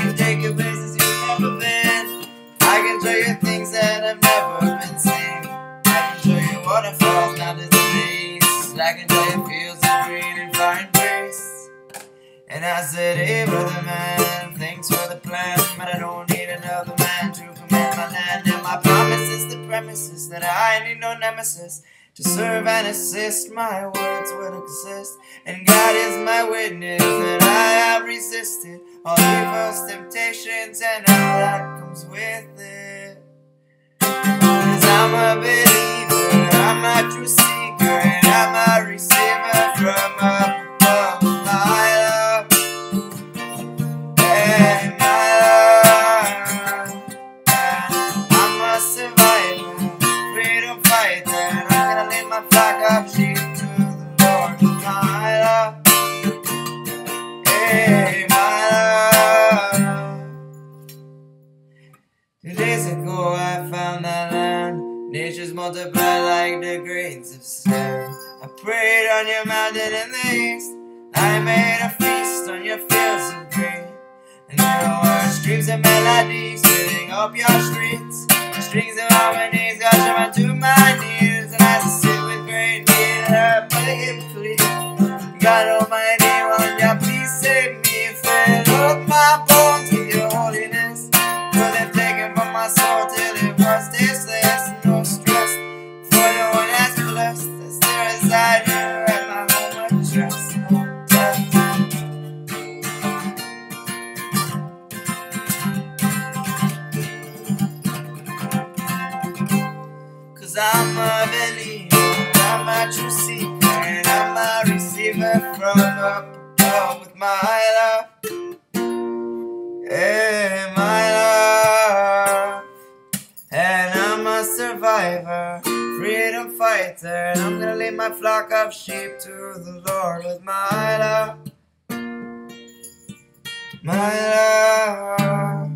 can take you places you've never been. I can show you things that I've never been seen. I can show you waterfalls down to the beach. I can show you fields of green and flying grace. And I said, hey, brother man, thanks for the plan, but I don't need another man to command my land. And my promise is the premises that I need no nemesis to serve and assist. My words would exist, and God is my witness that I have resisted all evil's temptations and all that comes with it. Cause I'm a believer, Two days ago I found that land. Nature's multiplied like the grains of sand. I prayed on your mountain in the east. I made a feast on your fields of green. And there were streams of melodies filling up your streets. Strings of harmonies gushing onto my knees. And I sit with great need and I beg and Cause I'm a believer, I'm a true seeker, and I'm a receiver from up above with my love. Hey, my love. And I'm a survivor, freedom fighter, and I'm gonna lead my flock of sheep to the Lord with my love. My love.